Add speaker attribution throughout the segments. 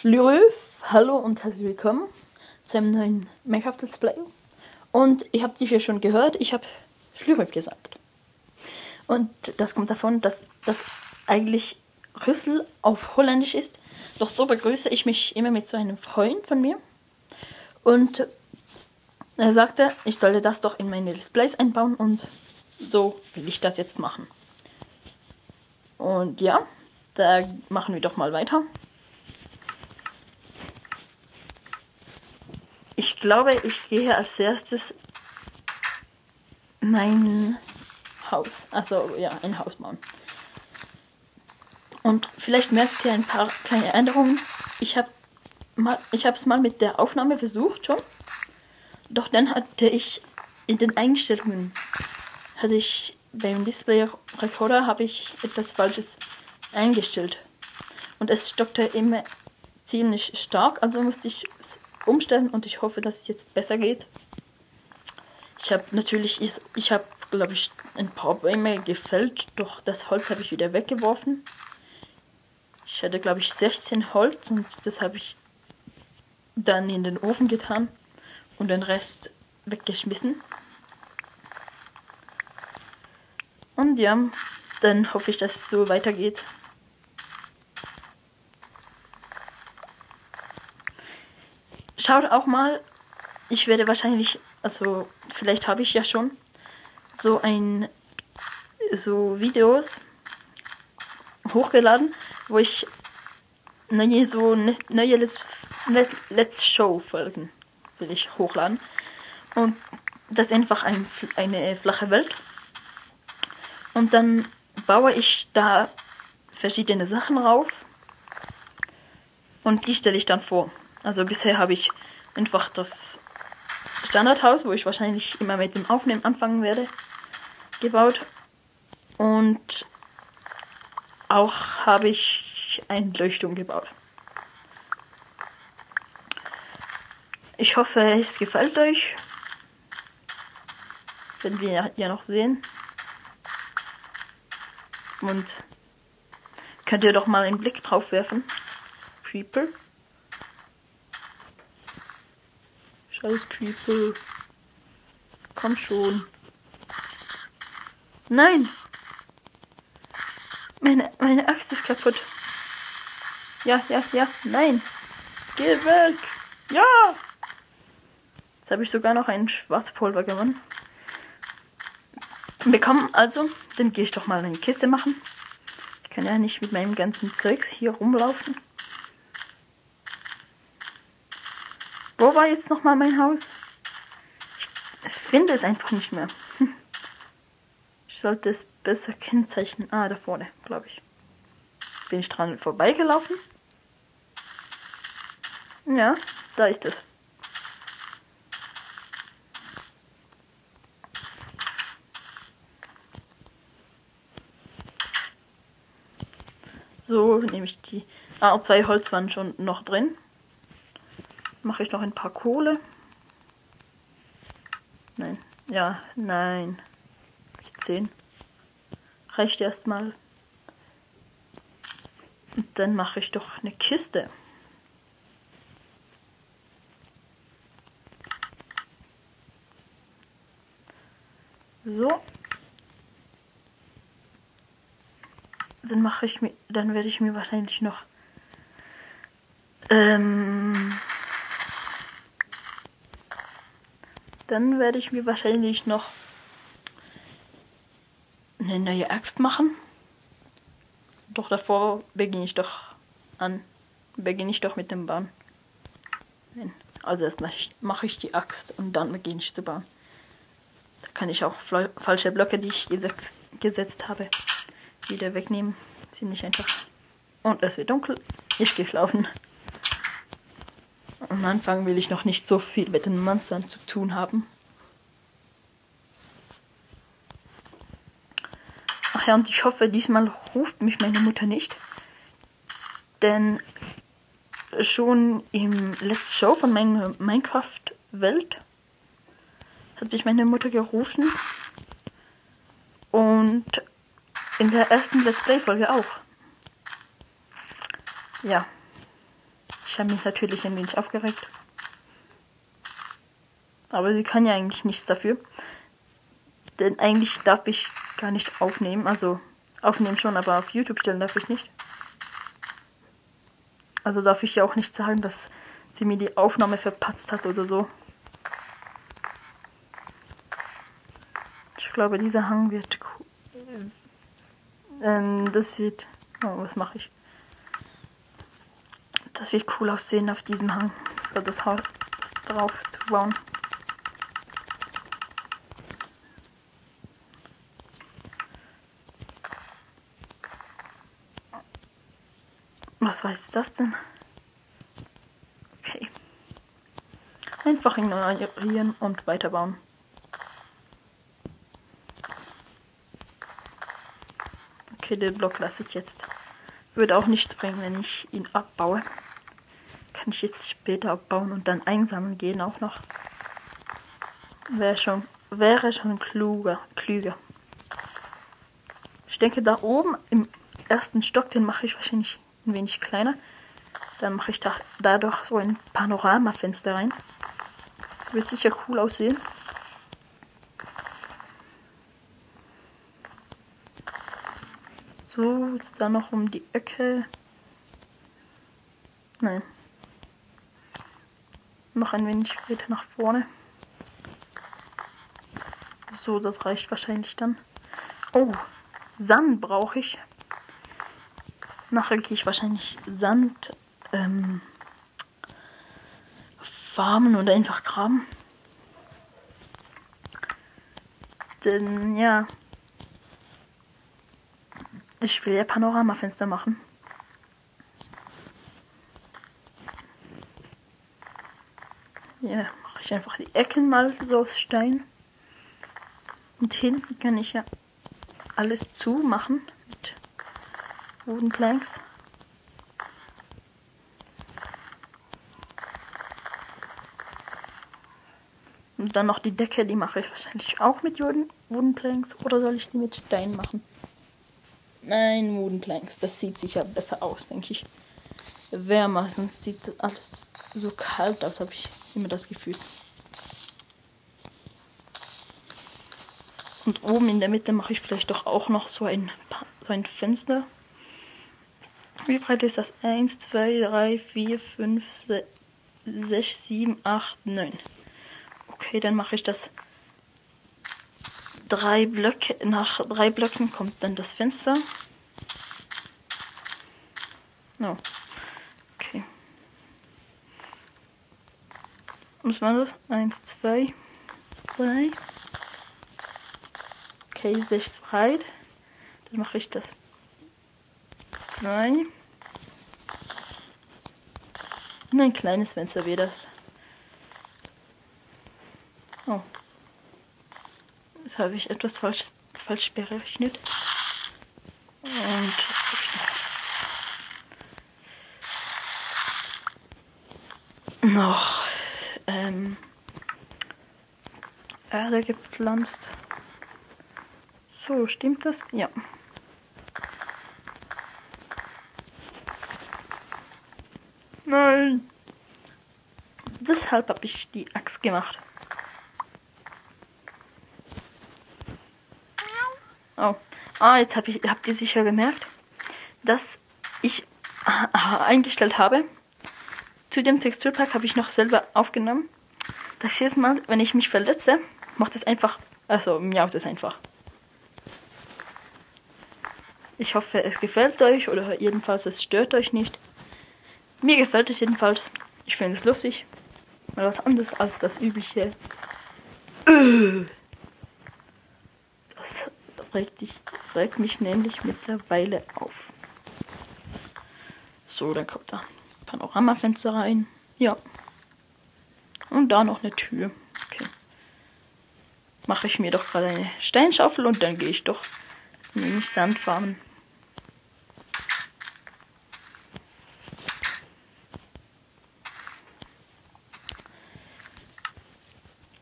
Speaker 1: Schlürf, hallo und herzlich willkommen zu einem neuen Minecraft Let's Play. Und ihr habt sicher schon gehört, ich habe Schlürf gesagt. Und das kommt davon, dass das eigentlich Rüssel auf Holländisch ist. Doch so begrüße ich mich immer mit so einem Freund von mir. Und er sagte, ich solle das doch in meine Displays einbauen und so will ich das jetzt machen. Und ja, da machen wir doch mal weiter. Ich glaube, ich gehe als erstes mein Haus, also ja, ein Haus bauen. Und vielleicht merkt ihr ein paar kleine Änderungen. Ich habe ich habe es mal mit der Aufnahme versucht schon. Doch dann hatte ich in den Einstellungen hatte ich beim Display Recorder habe ich etwas Falsches eingestellt und es stockte immer ziemlich stark, also musste ich umstellen und ich hoffe, dass es jetzt besser geht. Ich habe natürlich, ich, ich habe glaube ich ein paar Bäume gefällt, doch das Holz habe ich wieder weggeworfen. Ich hatte glaube ich 16 Holz und das habe ich dann in den Ofen getan und den Rest weggeschmissen. Und ja, dann hoffe ich, dass es so weitergeht. Schaut auch mal, ich werde wahrscheinlich, also vielleicht habe ich ja schon so ein so Videos hochgeladen, wo ich neue so ne, neue Let's, Let's Show Folgen will ich hochladen. Und das ist einfach ein, eine flache Welt. Und dann baue ich da verschiedene Sachen rauf. Und die stelle ich dann vor. Also bisher habe ich einfach das Standardhaus, wo ich wahrscheinlich immer mit dem Aufnehmen anfangen werde, gebaut. Und auch habe ich ein Leuchtturm gebaut. Ich hoffe, es gefällt euch. Wenn wir ja noch sehen. Und könnt ihr doch mal einen Blick drauf werfen. Creeper. Scheiß Creeper. Komm schon. Nein! Meine, meine Axt ist kaputt. Ja, ja, ja, nein. Geh weg. Ja! Jetzt habe ich sogar noch ein Schwarzpulver gewonnen. Bekommen also, dann gehe ich doch mal eine Kiste machen. Ich kann ja nicht mit meinem ganzen Zeugs hier rumlaufen. Wo war jetzt nochmal mein Haus? Ich finde es einfach nicht mehr. Ich sollte es besser kennzeichnen. Ah, da vorne, glaube ich. Bin ich dran vorbeigelaufen? Ja, da ist es. So, nehme ich die. Ah, zwei Holz schon noch drin mache ich noch ein paar Kohle. Nein, ja, nein. 10. Reicht erstmal. Und dann mache ich doch eine Kiste. So. Dann mache ich mir, dann werde ich mir wahrscheinlich noch ähm, Dann werde ich mir wahrscheinlich noch eine neue Axt machen. Doch davor beginne ich doch an. Beginne ich doch mit dem Bauen. Also erst mache ich die Axt und dann beginne ich zu bauen. Da kann ich auch falsche Blöcke, die ich gesetzt, gesetzt habe, wieder wegnehmen. Ziemlich einfach. Und es wird dunkel. Ich gehe schlafen. Am Anfang will ich noch nicht so viel mit den Monstern zu tun haben. Ach ja, und ich hoffe, diesmal ruft mich meine Mutter nicht. Denn schon im Let's Show von meiner Minecraft-Welt hat mich meine Mutter gerufen. Und in der ersten Let's Play-Folge auch. Ja. Ich habe mich natürlich ein wenig aufgeregt. Aber sie kann ja eigentlich nichts dafür. Denn eigentlich darf ich gar nicht aufnehmen. Also aufnehmen schon, aber auf YouTube stellen darf ich nicht. Also darf ich ja auch nicht sagen, dass sie mir die Aufnahme verpatzt hat oder so. Ich glaube, dieser Hang wird. Ähm, das wird. Oh, was mache ich? Das wird cool aussehen auf diesem Hang. So das Haus drauf zu bauen. Was war jetzt das denn? Okay. Einfach ignorieren und weiterbauen. Okay, den Block lasse ich jetzt. Würde auch nichts bringen, wenn ich ihn abbaue. Ich jetzt später abbauen und dann einsammeln gehen auch noch. Wäre schon, wäre schon kluger, klüger. Ich denke, da oben im ersten Stock, den mache ich wahrscheinlich ein wenig kleiner. Dann mache ich da dadurch so ein Panoramafenster rein. Wird sicher cool aussehen. So, jetzt da noch um die Ecke. Nein. Noch ein wenig weiter nach vorne. So, das reicht wahrscheinlich dann. Oh, Sand brauche ich. Nachher gehe ich wahrscheinlich Sand ähm, farmen oder einfach graben. Denn ja, ich will ja Panoramafenster machen. Ja, mache ich einfach die Ecken mal so aus Stein. Und hinten kann ich ja alles zumachen. Wooden Planks. Und dann noch die Decke, die mache ich wahrscheinlich auch mit Wooden Planks. Oder soll ich sie mit Stein machen? Nein, Wooden Planks. Das sieht sicher besser aus, denke ich. Wärmer, sonst sieht alles so kalt aus, habe ich immer das Gefühl. Und oben in der Mitte mache ich vielleicht doch auch noch so ein, so ein Fenster. Wie breit ist das? 1, 2, 3, 4, 5, 6, 7, 8, 9. Okay, dann mache ich das. Drei Blöcke, nach drei Blöcken kommt dann das Fenster. No. Was war das? 1, 2, 3. Okay, 6 breit. Dann mache ich das zwei. Nur ein kleines Fenster wäre das. Oh. Das habe ich etwas falsch, falsch berechnet. Und was habe ich noch? Noch ähm, Erde gepflanzt. So, stimmt das? Ja. Nein. Deshalb habe ich die Axt gemacht. Oh. Ah, jetzt hab ich, habt ihr sicher gemerkt, dass ich eingestellt habe. Zu dem Texturpack habe ich noch selber aufgenommen. Das jedes Mal, wenn ich mich verletze, macht es einfach, also miaut es einfach. Ich hoffe, es gefällt euch oder jedenfalls es stört euch nicht. Mir gefällt es jedenfalls. Ich finde es lustig. Mal was anderes als das übliche. Das regt, dich, regt mich nämlich mittlerweile auf. So, dann kommt da Panoramafenster rein. Ja. Und da noch eine Tür. Mache ich mir doch gerade eine Steinschaufel und dann gehe ich doch ein wenig Sand farmen.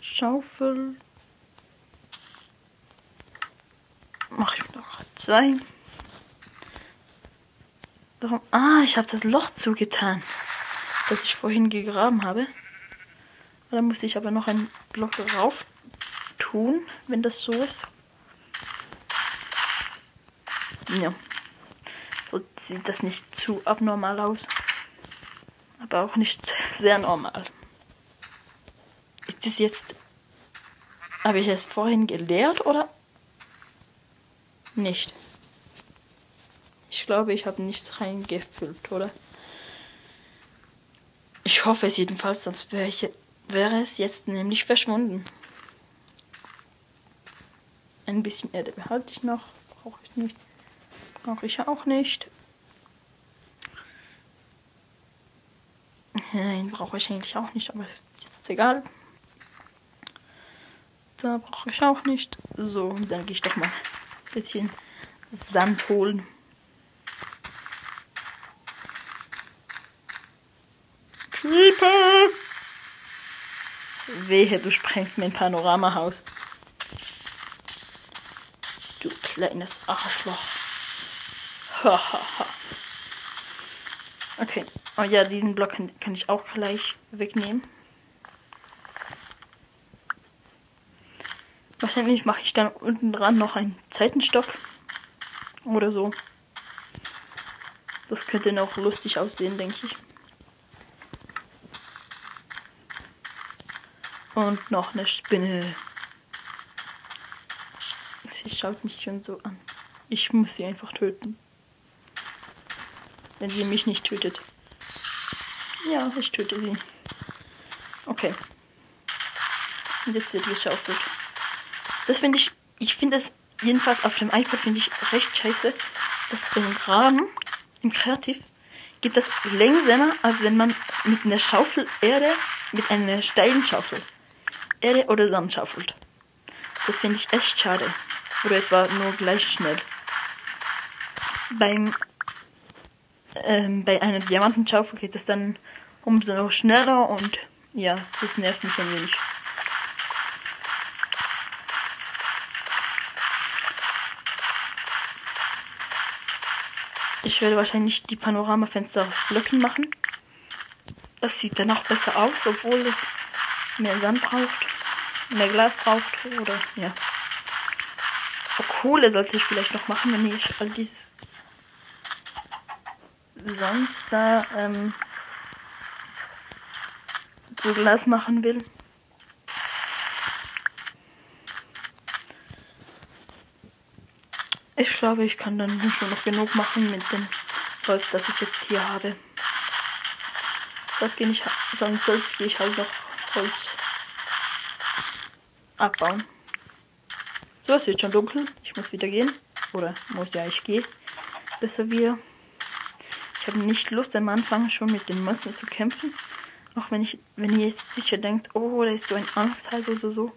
Speaker 1: Schaufel. Mache ich noch zwei. Warum? Ah, ich habe das Loch zugetan. das ich vorhin gegraben habe. Da muss ich aber noch einen Block rauf tun, wenn das so ist. Ja. So sieht das nicht zu abnormal aus. Aber auch nicht sehr normal. Ist das jetzt. Habe ich es vorhin geleert oder nicht? Ich glaube, ich habe nichts reingefüllt, oder? Ich hoffe es jedenfalls, sonst wäre, ich, wäre es jetzt nämlich verschwunden. Ein bisschen Erde behalte ich noch. Brauche ich nicht. Brauche ich auch nicht. Nein, brauche ich eigentlich auch nicht, aber ist jetzt egal. Da brauche ich auch nicht. So, dann gehe ich doch mal ein bisschen Sand holen. Creeper! Wehe, du sprengst mein Panoramahaus. Kleines Arschloch. Hahaha. okay. Oh ja, diesen Block kann, kann ich auch gleich wegnehmen. Wahrscheinlich mache ich dann unten dran noch einen Zeitenstock. Oder so. Das könnte noch lustig aussehen, denke ich. Und noch eine Spinne. Sie schaut mich schon so an. Ich muss sie einfach töten. Wenn sie mich nicht tötet. Ja, ich töte sie. Okay. Und jetzt wird geschaufelt. Das finde ich, ich finde es jedenfalls auf dem iPad finde ich recht scheiße, dass beim Graben im Kreativ geht das längsamer, als wenn man mit einer Schaufel Erde, mit einer steilen Schaufel Erde oder Sand schaufelt. Das finde ich echt schade. Oder etwa nur gleich schnell. Beim, ähm, bei einer Diamantenschaufel geht es dann umso schneller und ja, das nervt mich ein wenig. Ich werde wahrscheinlich die Panoramafenster aus Blöcken machen. Das sieht dann auch besser aus, obwohl es mehr Sand braucht, mehr Glas braucht oder ja. Oh, Kohle sollte ich vielleicht noch machen, wenn ich all dieses sonst da ähm, so Glas machen will. Ich glaube, ich kann dann schon noch genug machen mit dem Holz, das ich jetzt hier habe. Das gehe ich, sonst gehe ich halt noch Holz abbauen. So, es wird schon dunkel. Muss wieder gehen. Oder muss ja, ich gehe. Besser wir. Ich habe nicht Lust am Anfang schon mit den Monstern zu kämpfen. Auch wenn ich, wenn ihr jetzt sicher denkt, oh, da ist so ein Angsthaus oder so.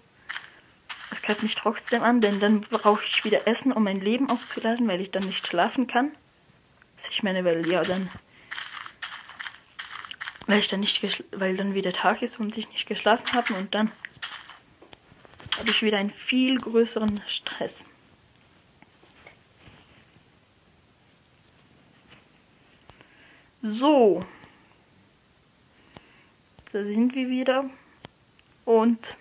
Speaker 1: Es greift mich trotzdem an, denn dann brauche ich wieder Essen, um mein Leben aufzuladen, weil ich dann nicht schlafen kann. Also ich meine, weil ja dann weil ich dann nicht weil dann wieder Tag ist und ich nicht geschlafen habe und dann habe ich wieder einen viel größeren Stress. So. Da sind wir wieder. Und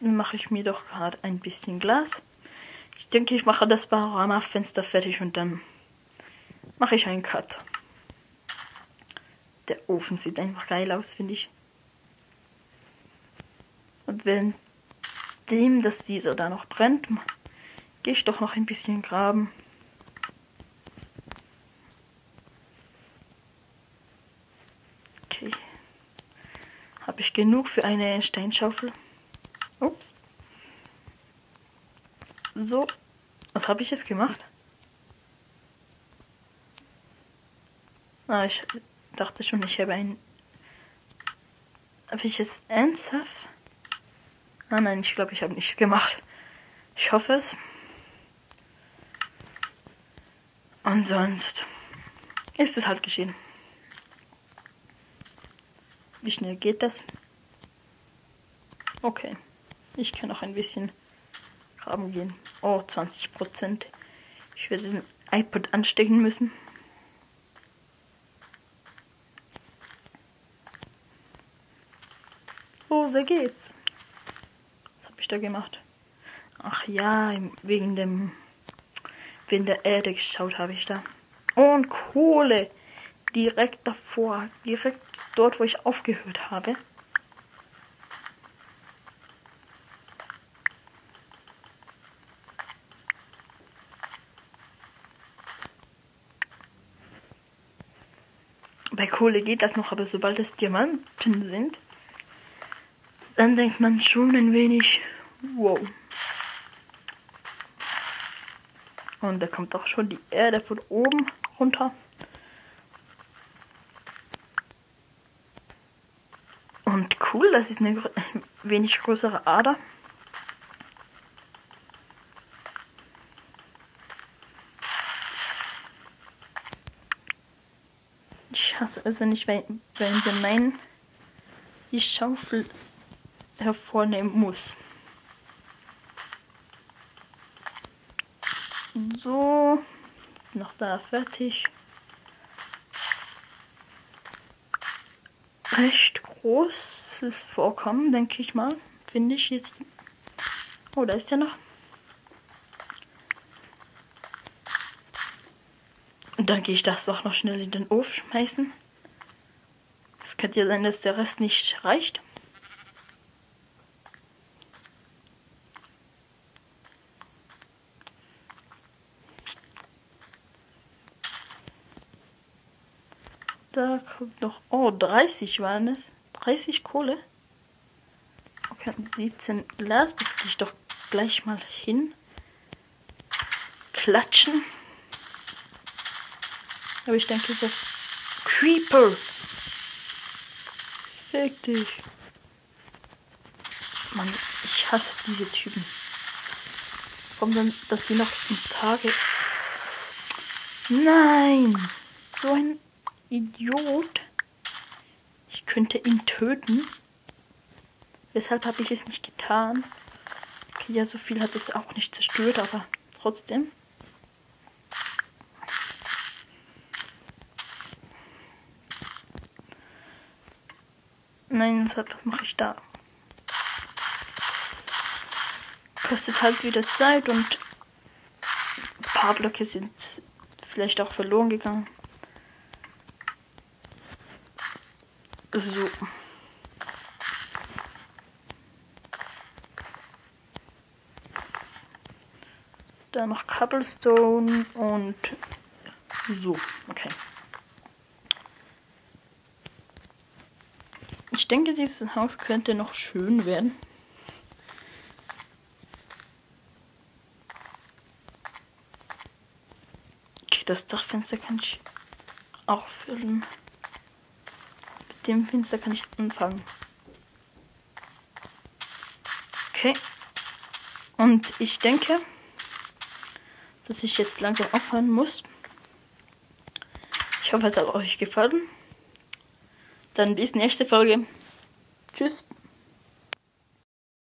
Speaker 1: dann mache ich mir doch gerade ein bisschen Glas. Ich denke, ich mache das Panorama-Fenster fertig und dann mache ich einen Cut. Der Ofen sieht einfach geil aus, finde ich. Und währenddem, dass dieser da noch brennt, gehe ich doch noch ein bisschen graben. Okay. Habe ich genug für eine Steinschaufel? Ups. So. Was habe ich jetzt gemacht? Ah, ich dachte schon, ich habe ein. Habe ich es ernsthaft? Ah nein, ich glaube, ich habe nichts gemacht. Ich hoffe es. Und ist es halt geschehen. Wie schnell geht das? Okay. Ich kann noch ein bisschen graben gehen. Oh, 20 Prozent. Ich werde den iPod anstecken müssen. Oh, Hose geht's. Was habe ich da gemacht? Ach ja, wegen dem. Wegen der Erde geschaut habe ich da. Und Kohle! Direkt davor. Direkt dort, wo ich aufgehört habe. Bei Kohle geht das noch, aber sobald es Diamanten sind, dann denkt man schon ein wenig, wow. Und da kommt auch schon die Erde von oben runter. Und cool, das ist eine wenig größere Ader. Hasse also nicht, wenn, wenn der Nein die Schaufel hervornehmen muss. So, noch da fertig. Recht großes Vorkommen, denke ich mal. Finde ich jetzt. Oh, da ist ja noch. Und dann gehe ich das doch noch schnell in den Ofen schmeißen. Es könnte ja sein, dass der Rest nicht reicht. Da kommt noch. Oh, 30 waren es. 30 Kohle. Okay, 17 Glas. Das gehe ich doch gleich mal hin. Klatschen. Aber ich denke, das Creeper. Fick dich. Mann, ich hasse diese Typen. Warum denn, dass sie noch im Tage. Nein! So ein Idiot. Ich könnte ihn töten. Weshalb habe ich es nicht getan? Okay, ja, so viel hat es auch nicht zerstört, aber trotzdem. Nein, was mache ich da? Kostet halt wieder Zeit und ein paar Blöcke sind vielleicht auch verloren gegangen. So. Dann noch Cobblestone und so. Okay. Ich denke, dieses Haus könnte noch schön werden. Okay, das Dachfenster kann ich auch füllen. Mit dem Fenster kann ich anfangen. Okay. Und ich denke, dass ich jetzt langsam aufhören muss. Ich hoffe, es hat euch gefallen. Dann bis nächste Folge. Tschüss.